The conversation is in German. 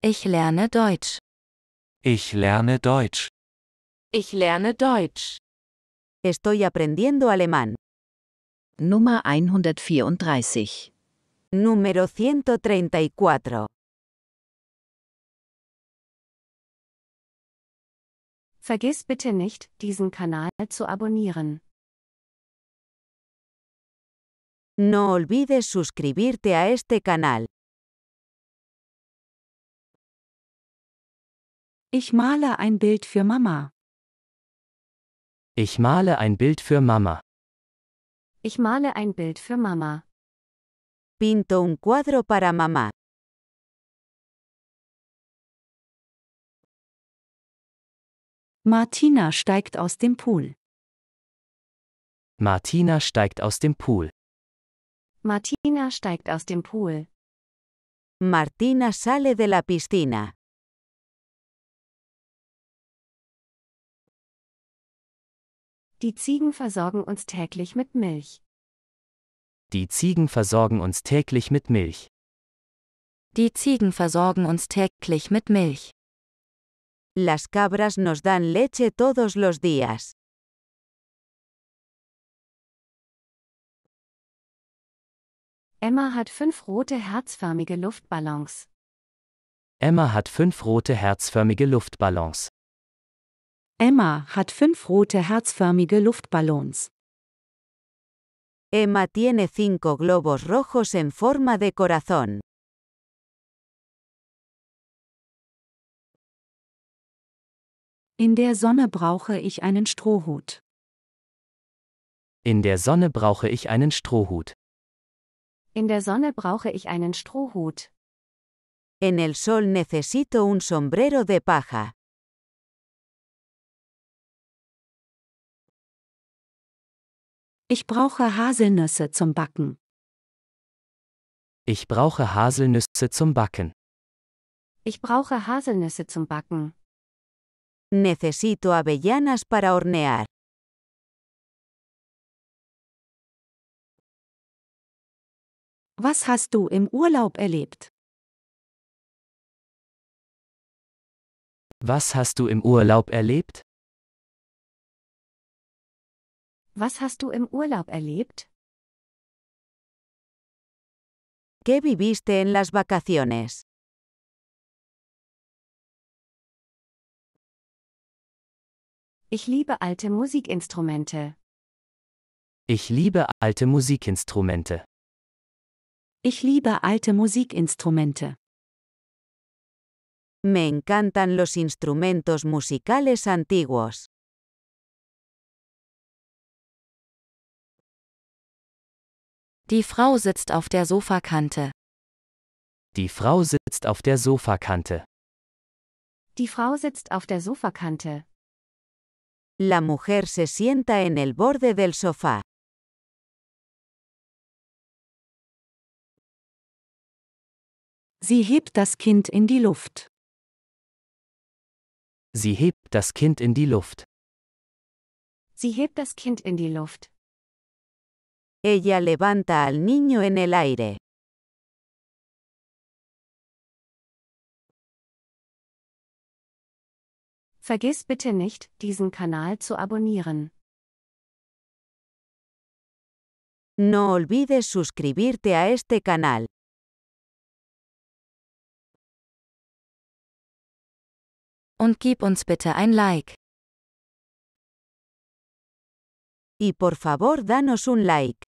Ich lerne Deutsch. Ich lerne Deutsch. Ich lerne Deutsch. Estoy aprendiendo alemán. Nummer 134. Número 134. Vergiss bitte nicht, diesen Kanal zu abonnieren. No olvides suscribirte a este canal. Ich male ein Bild für Mama. Ich male ein Bild für Mama. Ich male ein Bild für Mama. Pinto un cuadro para mamá. Martina steigt aus dem Pool. Martina steigt aus dem Pool. Martina steigt aus dem Pool. Martina sale de la piscina. Die Ziegen versorgen uns täglich mit Milch. Die Ziegen versorgen uns täglich mit Milch. Die Ziegen versorgen uns täglich mit Milch. Las cabras nos dan leche todos los días. Emma hat fünf rote herzförmige Luftballons. Emma hat fünf rote herzförmige Luftballons. Emma hat fünf rote herzförmige Luftballons. Emma tiene cinco globos rojos en forma de corazón. In der Sonne brauche ich einen Strohhut. In der Sonne brauche ich einen Strohhut. In der Sonne brauche ich einen Strohhut. En el sol necesito un sombrero de paja. Ich brauche Haselnüsse zum Backen. Ich brauche Haselnüsse zum Backen. Ich brauche Haselnüsse zum Backen. Necesito avellanas para hornear. Was hast du im Urlaub erlebt? Was hast du im Urlaub erlebt? Was hast du im Urlaub erlebt? ¿Qué viviste en las vacaciones? Ich liebe alte Musikinstrumente. Ich liebe alte Musikinstrumente. Ich liebe alte Musikinstrumente. Me encantan los instrumentos musicales antiguos. Die Frau sitzt auf der Sofakante. Die Frau sitzt auf der Sofakante. Die Frau sitzt auf der Sofakante. La mujer se sienta en el borde del sofá. Sie hebt das Kind in die Luft. Sie hebt das Kind in die Luft. Sie hebt das Kind in die Luft. Ella levanta al niño en el aire. Vergiss bitte nicht, diesen Kanal zu abonnieren. No olvides suscribirte a este canal. Und gib uns bitte ein Like. Y por favor danos un like.